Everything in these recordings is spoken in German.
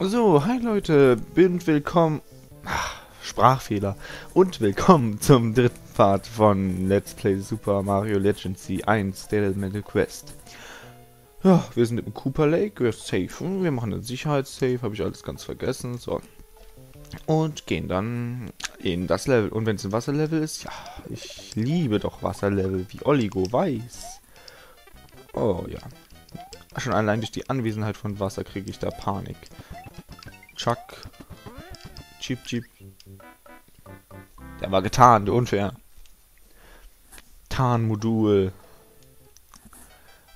So, hi Leute, bin willkommen. Ach, Sprachfehler. Und willkommen zum dritten Part von Let's Play Super Mario Legacy 1, der Elemental Quest. Ja, wir sind im Cooper Lake, wir safen, wir machen einen Sicherheitssave, habe ich alles ganz vergessen, so. Und gehen dann in das Level. Und wenn es ein Wasserlevel ist, ja, ich liebe doch Wasserlevel, wie Oligo weiß. Oh ja. Schon allein durch die Anwesenheit von Wasser kriege ich da Panik. Chuck. Chip Chip. Der war getarnt, unfair. Tarnmodul.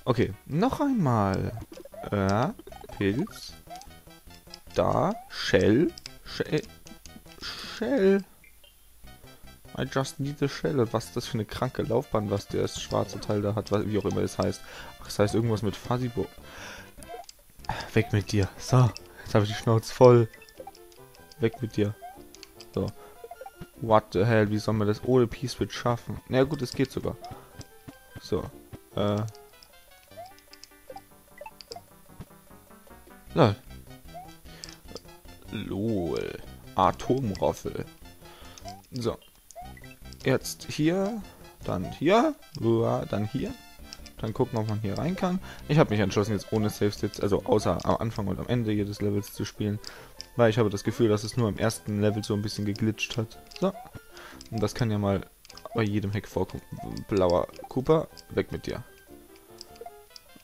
Okay, noch einmal. Äh, Pilz. Da, Shell. Shell. Shell. I just need the shell. Was ist das für eine kranke Laufbahn, was der schwarze Teil da hat, wie auch immer es heißt. Ach, das heißt irgendwas mit Fuzzybo. Weg mit dir. So, jetzt habe ich die Schnauze voll. Weg mit dir. So. What the hell, wie soll man das ohne P-Switch schaffen? Na gut, es geht sogar. So. Äh. Lol. Lol. Atomroffel. So. Jetzt hier, dann hier, dann hier. Dann gucken, ob man hier rein kann. Ich habe mich entschlossen, jetzt ohne Save States, also außer am Anfang und am Ende jedes Levels zu spielen. Weil ich habe das Gefühl, dass es nur im ersten Level so ein bisschen geglitscht hat. So. Und das kann ja mal bei jedem Heck vorkommen. Blauer Cooper, weg mit dir.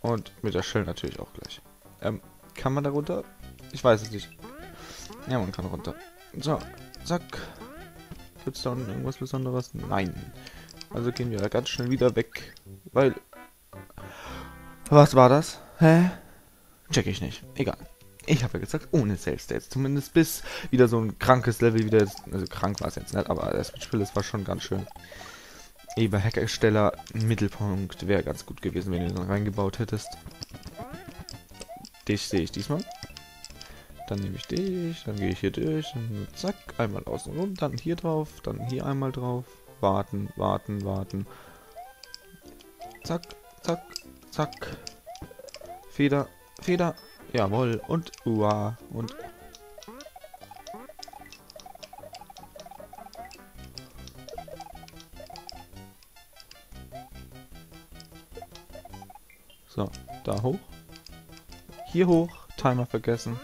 Und mit der Shell natürlich auch gleich. Ähm, kann man da runter? Ich weiß es nicht. Ja, man kann runter. So, zack. Gibt es da unten irgendwas Besonderes? Nein. Also gehen wir da ganz schnell wieder weg. Weil... Was war das? Hä? Check ich nicht. Egal. Ich habe ja gesagt, ohne Save States. Zumindest bis wieder so ein krankes Level wieder... Also krank war es jetzt nicht, aber das Spiel war schon ganz schön. Eber Hackersteller Mittelpunkt wäre ganz gut gewesen, wenn du den reingebaut hättest. Dich sehe ich diesmal. Dann nehme ich dich, dann gehe ich hier durch, und zack, einmal außen rum, dann hier drauf, dann hier einmal drauf, warten, warten, warten. Zack, zack, zack. Feder, Feder, jawohl, und uah, und... So, da hoch. Hier hoch, Timer vergessen.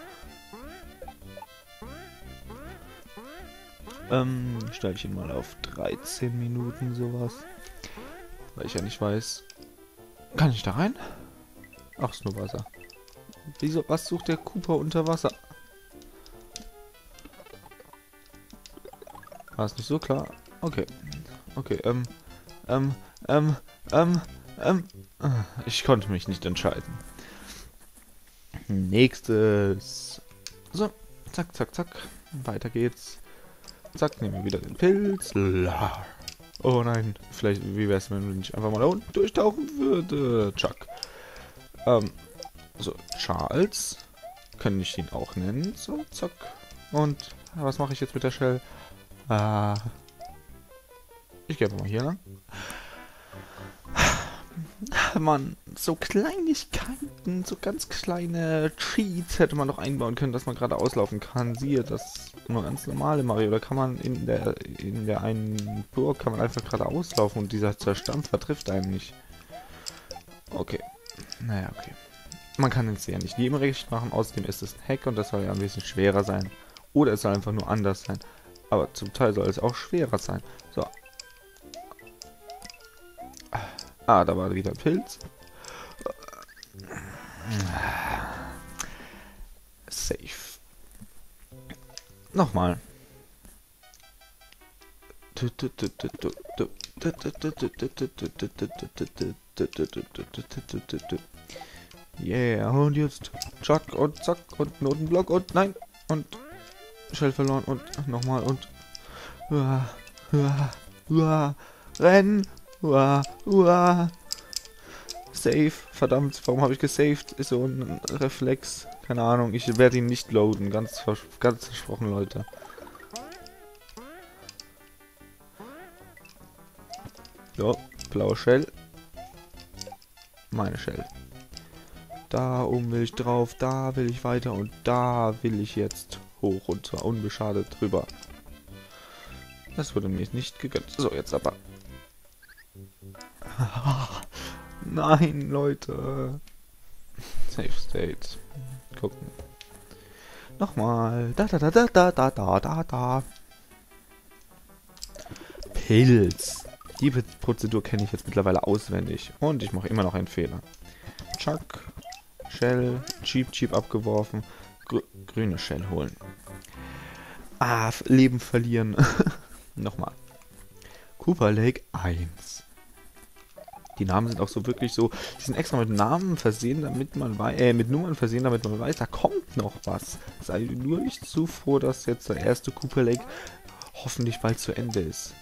Ähm, stelle ich ihn mal auf 13 Minuten sowas. Weil ich ja nicht weiß. Kann ich da rein? Ach, ist nur Wasser. Wieso, was sucht der Cooper unter Wasser? War es nicht so klar? Okay. Okay, ähm, ähm, ähm, ähm, ähm, ich konnte mich nicht entscheiden. Nächstes. So, zack, zack, zack. Weiter geht's. Zack, nehmen wir wieder den Pilz. La. Oh nein, vielleicht, wie wäre es, wenn ich einfach mal da unten durchtauchen würde? Chuck. Ähm, so, Charles. Kann ich ihn auch nennen. So, zack. Und was mache ich jetzt mit der Shell? Äh, ich gehe einfach mal hier lang. Mann, so Kleinigkeiten, so ganz kleine Cheats hätte man noch einbauen können, dass man gerade auslaufen kann. Siehe, das nur ganz normale Mario. Da kann man in der in der einen Burg kann man einfach gerade auslaufen und dieser Zerstampfer trifft einen nicht. Okay. Naja, okay. Man kann es ja nicht jedem recht machen, außerdem ist es ein Hack und das soll ja ein bisschen schwerer sein. Oder es soll einfach nur anders sein. Aber zum Teil soll es auch schwerer sein. So, Ah, da war wieder ein Pilz. Safe. Nochmal. Yeah, und jetzt Chuck und zack und Notenblock und nein und Shell verloren und nochmal und uah, uah, uah, rennen Uah, uah. Save. Verdammt, warum habe ich gesaved? Ist so ein Reflex. Keine Ahnung, ich werde ihn nicht loaden. Ganz, vers ganz versprochen, Leute. So, blaue Shell. Meine Shell. Da oben will ich drauf, da will ich weiter und da will ich jetzt hoch und zwar unbeschadet drüber. Das wurde mir nicht gegönnt. So, jetzt aber. Nein, Leute. Safe State. Gucken. Nochmal. Da, da, da, da, da, da, da, da, da. Pilz. Die Prozedur kenne ich jetzt mittlerweile auswendig. Und ich mache immer noch einen Fehler. Chuck. Shell. Cheap, cheap abgeworfen. Gr grüne Shell holen. Ah, Leben verlieren. Nochmal. Cooper Lake 1. Die Namen sind auch so wirklich so, die sind extra mit Namen versehen, damit man weiß, äh, mit Nummern versehen, damit man weiß, da kommt noch was. Sei nur nicht zu froh, dass jetzt der erste Cooper Lake hoffentlich bald zu Ende ist.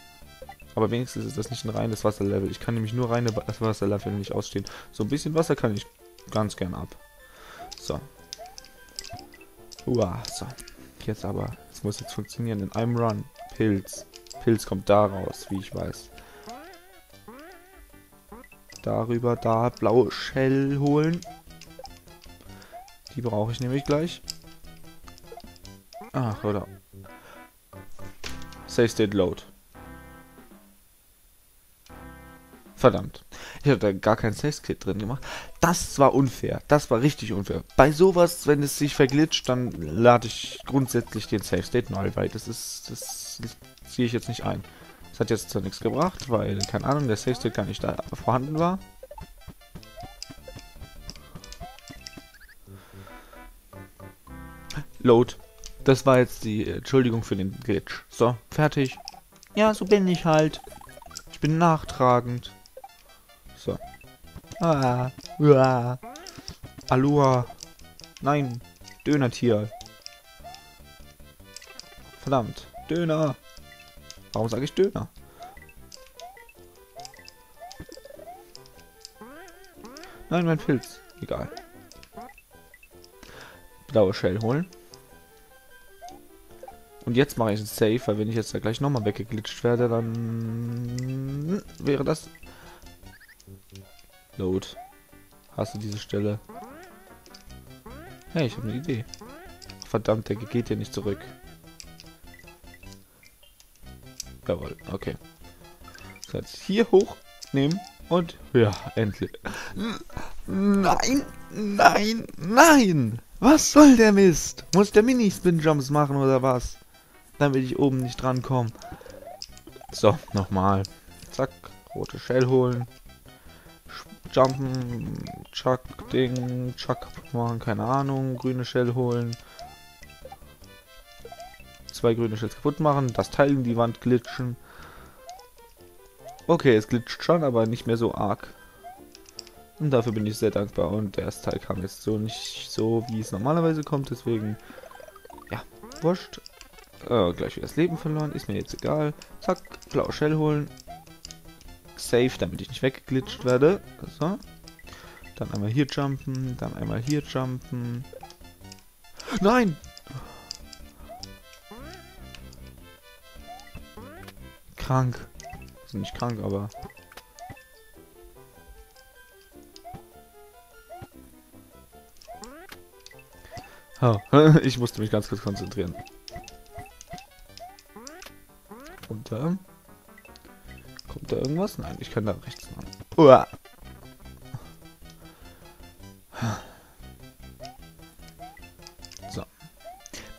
Aber wenigstens ist das nicht ein reines Wasserlevel. Ich kann nämlich nur reine Wasserlevel nicht ausstehen. So ein bisschen Wasser kann ich ganz gern ab. So. Uah, so. Jetzt aber. Es muss jetzt funktionieren. In einem Run. Pilz. Pilz kommt da raus, wie ich weiß. Darüber da blaue Shell holen. Die brauche ich nämlich gleich. Ach, oder? Save State Load. Verdammt. Ich habe da gar kein Safe-Kit drin gemacht. Das war unfair. Das war richtig unfair. Bei sowas, wenn es sich verglitscht, dann lade ich grundsätzlich den Safe State neu, weil das ist, das ziehe ich jetzt nicht ein. Das hat jetzt zwar nichts gebracht, weil, keine Ahnung, der Safe State gar nicht da vorhanden war. Load. Das war jetzt die Entschuldigung für den Glitch. So, fertig. Ja, so bin ich halt. Ich bin nachtragend. So. Ah. Uah. Aloha. Nein. Dönertier. Verdammt. Döner. Warum sage ich Döner? Nein, mein Pilz. Egal. Blaue Shell holen. Und jetzt mache ich ein Safe, weil wenn ich jetzt da gleich nochmal weggeglitscht werde, dann wäre das Load. Hast du diese Stelle? Hey, ich habe eine Idee. Verdammt, der geht hier nicht zurück. Jawohl, okay. So, jetzt hier hochnehmen und ja, endlich. Nein, nein, nein! Was soll der Mist? Muss der Mini-Spin-Jumps machen oder was? Damit ich oben nicht drankomme. So, nochmal. Zack, rote Shell holen. Jumpen, Chuck, Ding, Chuck machen, keine Ahnung, grüne Shell holen. Zwei grüne Shells kaputt machen, das Teil in die Wand glitschen. Okay, es glitscht schon, aber nicht mehr so arg. Und dafür bin ich sehr dankbar. Und der Teil kam jetzt so nicht so, wie es normalerweise kommt. Deswegen, ja, wurscht. Äh, gleich wieder das Leben verloren. Ist mir jetzt egal. Zack, blaue Shell holen safe, damit ich nicht weggeglitscht werde. So. Dann einmal hier jumpen, dann einmal hier jumpen. Nein! Krank. Also nicht krank, aber... Oh, ich musste mich ganz kurz konzentrieren. Und dann... Kommt da irgendwas? Nein, ich kann da rechts lang. Uah.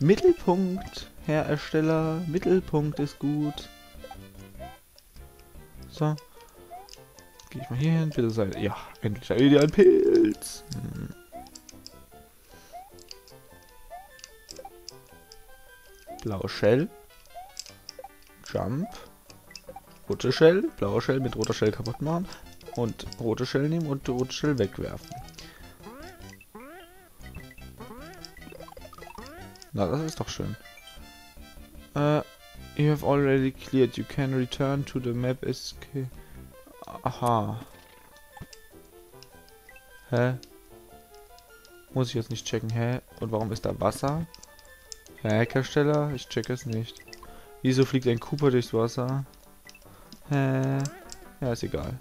Mittelpunkt, Herr Ersteller. Mittelpunkt ist gut. So. Gehe ich mal hier hin, bitte Seite. Ja, endlich ein Pilz. Hm. Blaue Shell. Jump. Rote Shell, blaue Shell mit roter Shell kaputt machen und rote Shell nehmen und rote Shell wegwerfen. Na, das ist doch schön. Uh, you have already cleared. You can return to the map escape. Aha. Hä? Muss ich jetzt nicht checken. Hä? Und warum ist da Wasser? Hä, Hersteller? Ich check es nicht. Wieso fliegt ein Cooper durchs Wasser? Äh, ja, ist egal.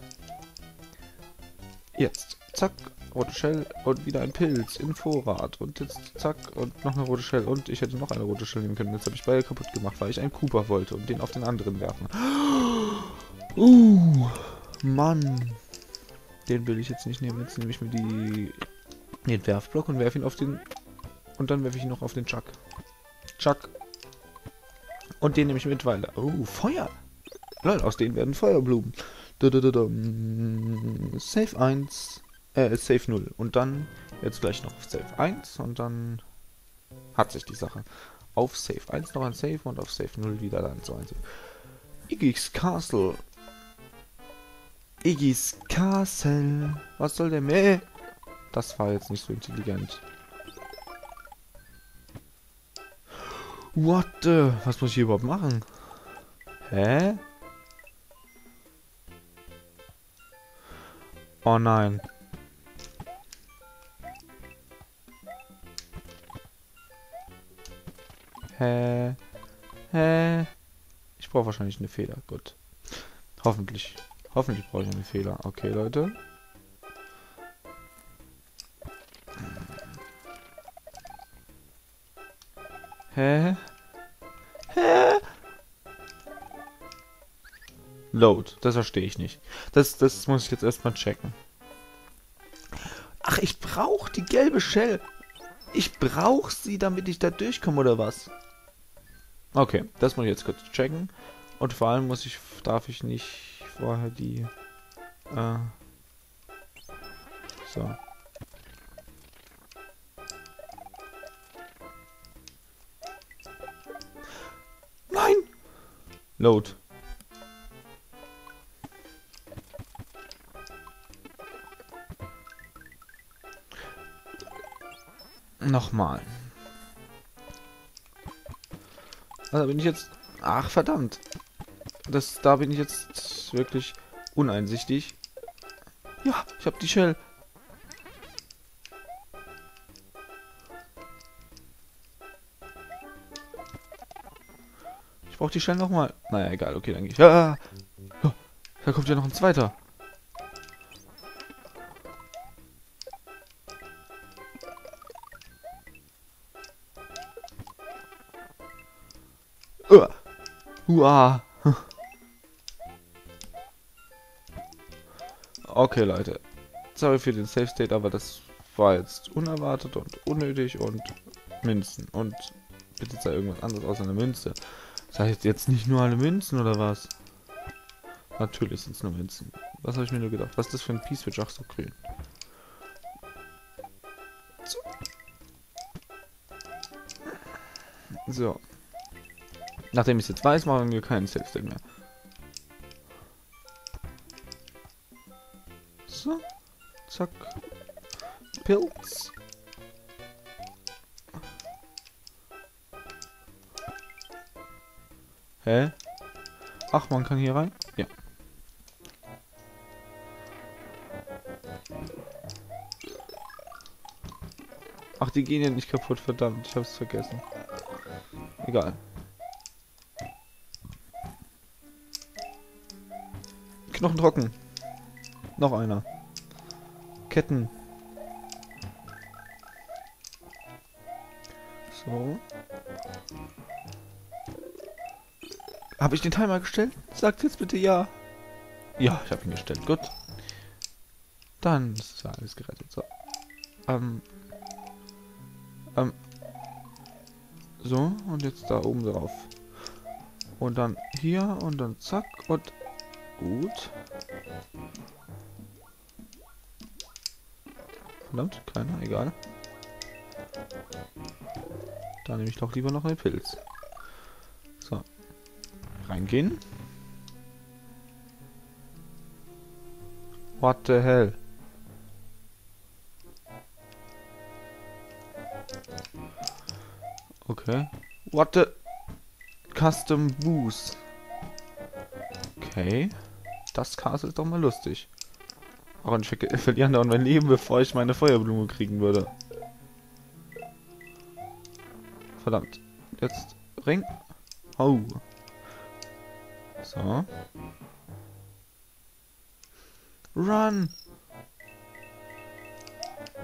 Jetzt. Zack. Rote Shell und wieder ein Pilz in Vorrat. Und jetzt zack und noch eine rote Shell. Und ich hätte noch eine rote Shell nehmen können. Jetzt habe ich beide kaputt gemacht, weil ich einen Cooper wollte und den auf den anderen werfen. Uh, Mann. Den will ich jetzt nicht nehmen. Jetzt nehme ich mir die, den Werfblock und werfe ihn auf den... Und dann werfe ich ihn noch auf den Chuck. Chuck. Und den nehme ich mit, weil... Oh, Feuer. Lol, aus denen werden Feuerblumen. Save 1, äh, Save 0. Und dann jetzt gleich noch Save 1 und dann hat sich die Sache. Auf Save 1 noch ein Save und auf Save 0 wieder dann so ein Save. Iggy's Castle. Iggy's Castle. Was soll der mehr? Das war jetzt nicht so intelligent. What the? Was muss ich hier überhaupt machen? Hä? Oh nein. Hä? Hä? Ich brauche wahrscheinlich eine Feder. Gut. Hoffentlich. Hoffentlich brauche ich eine Feder. Okay, Leute. Hä? Hä? Load. Das verstehe ich nicht. Das, das muss ich jetzt erstmal checken. Ach, ich brauche die gelbe Shell. Ich brauche sie, damit ich da durchkomme, oder was? Okay, das muss ich jetzt kurz checken. Und vor allem muss ich, darf ich nicht vorher die... Äh, so. Nein! Load. Nochmal. Also bin ich jetzt... Ach, verdammt. Das, da bin ich jetzt wirklich uneinsichtig. Ja, ich habe die Shell. Ich brauche die Shell nochmal. Naja, egal. Okay, dann gehe ich. Ah, da kommt ja noch ein zweiter. Uah. Okay, Leute. Sorry für den Safe State, aber das war jetzt unerwartet und unnötig und Münzen. Und bitte sei irgendwas anderes außer eine Münze. Das heißt jetzt nicht nur alle Münzen oder was? Natürlich sind es nur Münzen. Was habe ich mir nur gedacht? Was ist das für ein P-Switch? Ach so, grün. So. So. Nachdem ich es jetzt weiß, machen wir keinen Save mehr. So. Zack. Pilz. Hä? Ach, man kann hier rein? Ja. Ach, die gehen ja nicht kaputt, verdammt. Ich hab's vergessen. Egal. Knochen trocken. Noch einer. Ketten. So. Habe ich den Timer gestellt? Sagt jetzt bitte ja. Ja, ich habe ihn gestellt. Gut. Dann ist ja alles gerettet. So. Ähm. Ähm. So, und jetzt da oben drauf. Und dann hier und dann zack und Gut. Verdammt, keiner, egal. Da nehme ich doch lieber noch einen Pilz. So. Reingehen. What the hell? Okay. What the... Custom Boost. Okay. Das Castle ist doch mal lustig. Aber ich ver verliere dauernd mein Leben, bevor ich meine Feuerblume kriegen würde. Verdammt. Jetzt Ring. Oh. So. Run!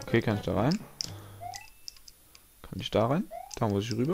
Okay, kann ich da rein? Kann ich da rein? Da muss ich rüber.